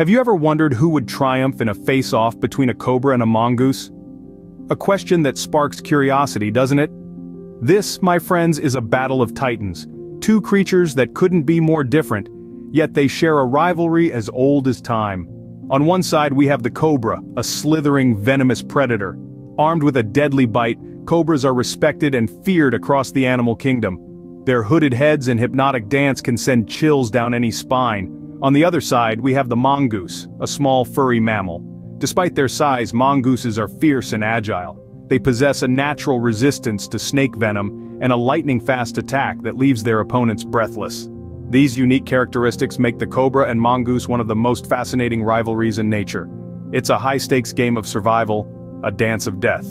Have you ever wondered who would triumph in a face-off between a cobra and a mongoose? A question that sparks curiosity, doesn't it? This, my friends, is a battle of titans, two creatures that couldn't be more different, yet they share a rivalry as old as time. On one side we have the cobra, a slithering, venomous predator. Armed with a deadly bite, cobras are respected and feared across the animal kingdom. Their hooded heads and hypnotic dance can send chills down any spine. On the other side we have the mongoose, a small furry mammal. Despite their size, mongooses are fierce and agile. They possess a natural resistance to snake venom and a lightning-fast attack that leaves their opponents breathless. These unique characteristics make the cobra and mongoose one of the most fascinating rivalries in nature. It's a high-stakes game of survival, a dance of death.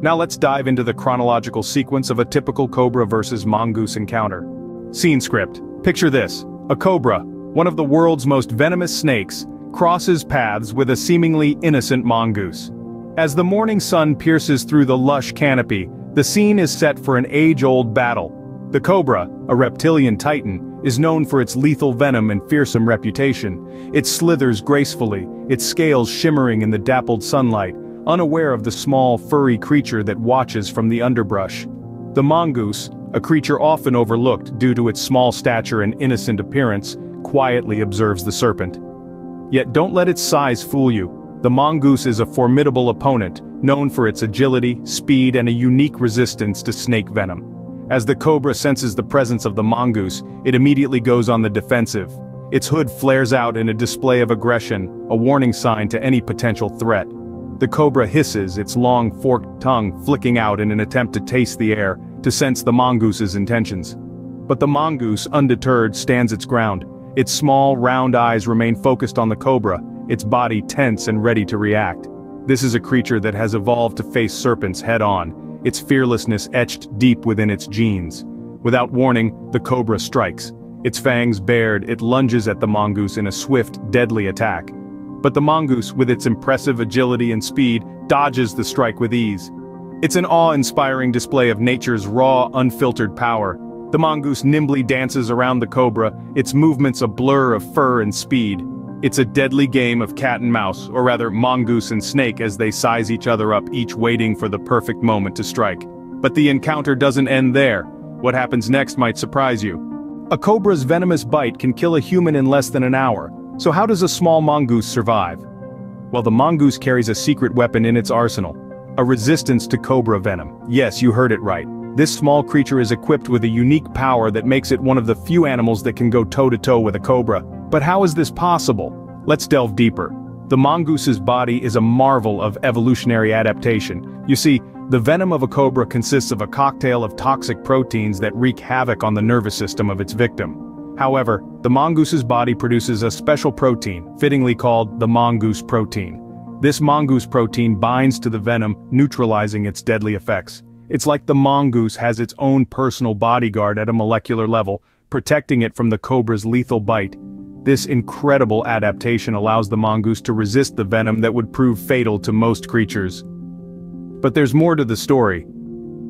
Now let's dive into the chronological sequence of a typical cobra versus mongoose encounter. Scene script. Picture this. A cobra, one of the world's most venomous snakes, crosses paths with a seemingly innocent mongoose. As the morning sun pierces through the lush canopy, the scene is set for an age-old battle. The cobra, a reptilian titan, is known for its lethal venom and fearsome reputation. It slithers gracefully, its scales shimmering in the dappled sunlight, unaware of the small furry creature that watches from the underbrush. The mongoose, a creature often overlooked due to its small stature and innocent appearance, quietly observes the serpent. Yet don't let its size fool you. The mongoose is a formidable opponent, known for its agility, speed and a unique resistance to snake venom. As the cobra senses the presence of the mongoose, it immediately goes on the defensive. Its hood flares out in a display of aggression, a warning sign to any potential threat. The cobra hisses, its long forked tongue flicking out in an attempt to taste the air, to sense the mongoose's intentions. But the mongoose, undeterred, stands its ground. Its small, round eyes remain focused on the cobra, its body tense and ready to react. This is a creature that has evolved to face serpents head-on, its fearlessness etched deep within its genes. Without warning, the cobra strikes. Its fangs bared, it lunges at the mongoose in a swift, deadly attack. But the mongoose, with its impressive agility and speed, dodges the strike with ease. It's an awe-inspiring display of nature's raw, unfiltered power. The mongoose nimbly dances around the cobra, its movements a blur of fur and speed. It's a deadly game of cat and mouse, or rather mongoose and snake as they size each other up each waiting for the perfect moment to strike. But the encounter doesn't end there. What happens next might surprise you. A cobra's venomous bite can kill a human in less than an hour, so how does a small mongoose survive? Well the mongoose carries a secret weapon in its arsenal. A resistance to cobra venom. Yes, you heard it right. This small creature is equipped with a unique power that makes it one of the few animals that can go toe-to-toe -to -toe with a cobra. But how is this possible? Let's delve deeper. The mongoose's body is a marvel of evolutionary adaptation. You see, the venom of a cobra consists of a cocktail of toxic proteins that wreak havoc on the nervous system of its victim. However, the mongoose's body produces a special protein, fittingly called the mongoose protein. This mongoose protein binds to the venom, neutralizing its deadly effects. It's like the mongoose has its own personal bodyguard at a molecular level, protecting it from the cobra's lethal bite. This incredible adaptation allows the mongoose to resist the venom that would prove fatal to most creatures. But there's more to the story.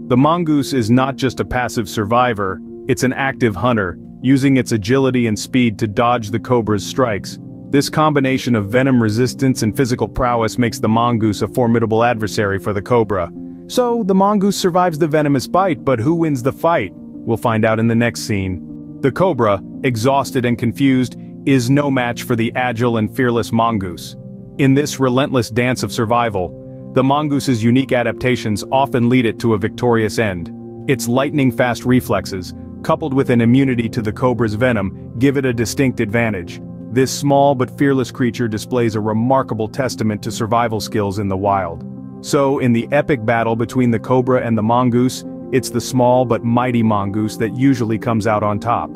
The mongoose is not just a passive survivor, it's an active hunter, using its agility and speed to dodge the cobra's strikes. This combination of venom resistance and physical prowess makes the mongoose a formidable adversary for the cobra. So, the mongoose survives the venomous bite, but who wins the fight? We'll find out in the next scene. The cobra, exhausted and confused, is no match for the agile and fearless mongoose. In this relentless dance of survival, the mongoose's unique adaptations often lead it to a victorious end. Its lightning-fast reflexes, coupled with an immunity to the cobra's venom, give it a distinct advantage. This small but fearless creature displays a remarkable testament to survival skills in the wild. So, in the epic battle between the cobra and the mongoose, it's the small but mighty mongoose that usually comes out on top.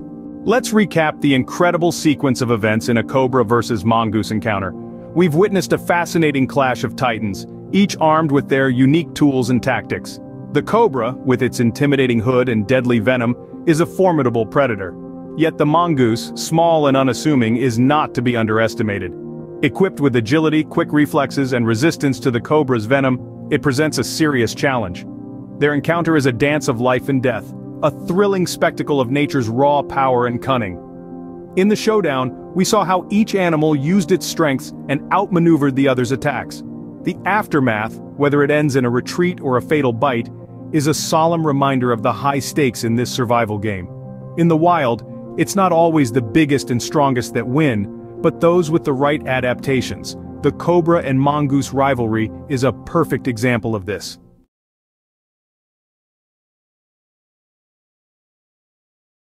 Let's recap the incredible sequence of events in a Cobra versus Mongoose encounter. We've witnessed a fascinating clash of titans, each armed with their unique tools and tactics. The Cobra, with its intimidating hood and deadly venom, is a formidable predator. Yet the Mongoose, small and unassuming, is not to be underestimated. Equipped with agility, quick reflexes, and resistance to the Cobra's venom, it presents a serious challenge. Their encounter is a dance of life and death, a thrilling spectacle of nature's raw power and cunning. In the showdown, We saw how each animal used its strengths and outmaneuvered the other's attacks. The aftermath, whether it ends in a retreat or a fatal bite, is a solemn reminder of the high stakes in this survival game. In the wild, it's not always the biggest and strongest that win, but those with the right adaptations. The cobra and mongoose rivalry is a perfect example of this.